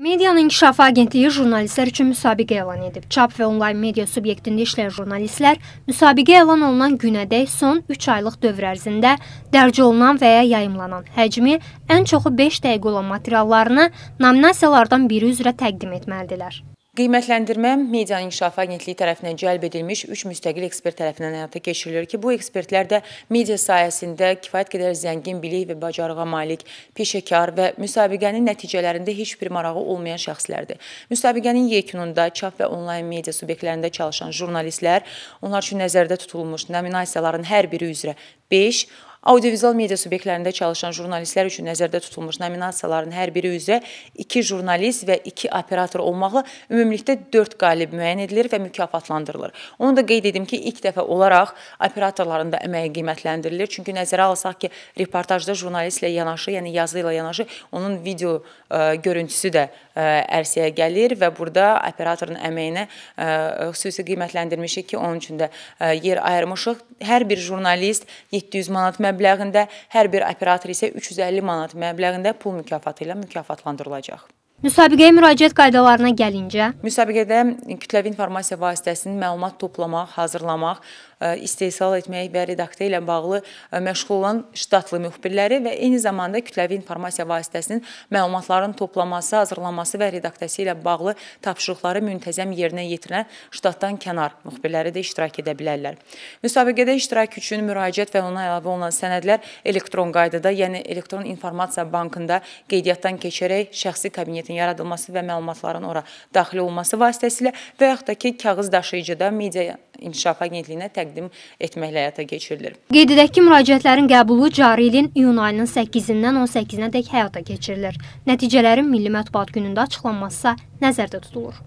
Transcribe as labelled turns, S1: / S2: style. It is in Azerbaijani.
S1: Medianın İnkişafı Agentliyi jurnalistlər üçün müsabiqə elan edib. Çap və onlayn media subyektində işləyən jurnalistlər müsabiqə elan olunan günədək son 3 aylıq dövr ərzində dərc olunan və ya yayımlanan həcmi ən çoxu 5 dəqiqə olan materiallarını nominasiyalardan biri üzrə təqdim etməlidirlər.
S2: Qiymətləndirmə Media İnkişafı Agentliyi tərəfindən cəlb edilmiş 3 müstəqil ekspert tərəfindən həyata keçirilir ki, bu ekspertlər də media sahəsində kifayət qədər zəngin bilik və bacarığa malik, peşəkar və müsabiqənin nəticələrində heç bir marağı olmayan şəxslərdir. Müsabiqənin yekununda çap və onlayn media subyektlərində çalışan jurnalistlər, onlar üçün nəzərdə tutulmuş nominasiyaların hər biri üzrə 5 Audiovizual media subyektlərində çalışan jurnalistlər üçün nəzərdə tutulmuş nominasiyaların hər biri üzrə 2 jurnalist və 2 operator olmaqla ümumilikdə 4 qalib müəyyən edilir və mükafatlandırılır. Onu da qeyd edim ki, ilk dəfə olaraq operatorların da əməyi qiymətləndirilir. Çünki nəzərə alsaq ki, reportajda jurnalistlə yanaşı, yəni yazı ilə yanaşı onun video ə, görüntüsü də ə, ərsəyə gəlir və burada operatorun əməyinə ə, xüsusi qiymətləndirmişik ki, onun üçün də ə, yer ayırmışıq. Hər bir jurnalist 700 manat məbləğ məbləğində, hər bir operator isə 350 manat məbləğində pul mükafatı ilə mükafatlandırılacaq.
S1: Müsabiqəyə müraciət qaydalarına gəlincə,
S2: müsabiqədə kütləvi informasiya vasitəsinin məlumat toplamaq, hazırlamaq, istehsal etmək və redaksiya ilə bağlı məşğul olan ştatlı müxbirləri və eyni zamanda kütləvi informasiya vasitəsinin məlumatların toplaması, hazırlanması və redaksiyası ilə bağlı tapşırıqları müntəzəm yerinə yetirən ştatdan kənar müxbirləri də iştirak edə bilərlər. Müsabiqədə iştirak üçün müraciət və ona əlavə olunan sənədlər elektron qaydada, yəni elektron informasiya bankında qeydiyyatdan keçərək şəxsi kabinetin yaradılması və məlumatların ora daxil olması vasitəsilə və yaxud da ki, kağız daşıyıcıda media İnkişaf Agentliyinə təqdim etməklə həyata keçirilir.
S1: Qeyd edək ki, müraciətlərin qəbulu cari ilin iyun ayının 8-dən 18-nə dək həyata keçirilir. Nəticələrin Milli Mətbuat Günündə açıqlanması nəzərdə tutulur.